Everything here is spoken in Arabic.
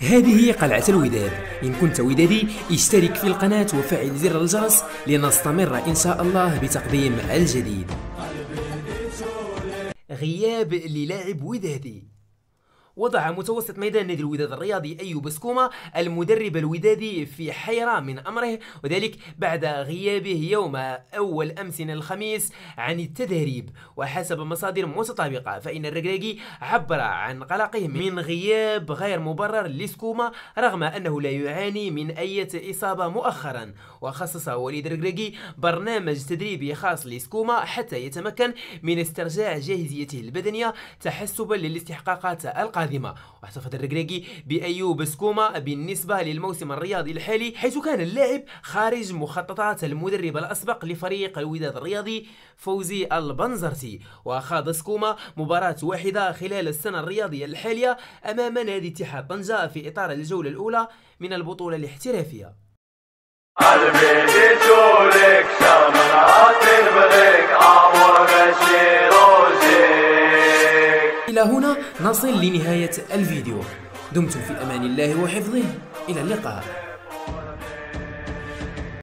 هذه هي قلعة الوداد. إن كنت ودادي اشترك في القناة وفعل زر الجرس لنستمر إن شاء الله بتقديم الجديد. غياب للاعب ودادي. وضع متوسط ميدان نادي الوداد الرياضي أيوب سكوما المدرب الودادي في حيرة من أمره وذلك بعد غيابه يوم أول أمس الخميس عن التدريب. وحسب مصادر متطابقة فإن الركراكي عبر عن قلقه من غياب غير مبرر لسكوما رغم أنه لا يعاني من أي إصابة مؤخرا. وخصص وليد الركراكي برنامج تدريبي خاص لسكوما حتى يتمكن من استرجاع جاهزيته البدنية تحسبا للاستحقاقات القادمة. القادمة. واحتفظ الركراكي بأيوب سكوما بالنسبة للموسم الرياضي الحالي حيث كان اللاعب خارج مخططات المدرب الأسبق لفريق الوداد الرياضي فوزي البنزرتي. وخاض سكوما مباراة واحدة خلال السنة الرياضية الحالية أمام نادي اتحاد طنجة في إطار الجولة الأولى من البطولة الاحترافية. إلى هنا نصل لنهاية الفيديو. دمتم في أمان الله وحفظه. إلى اللقاء.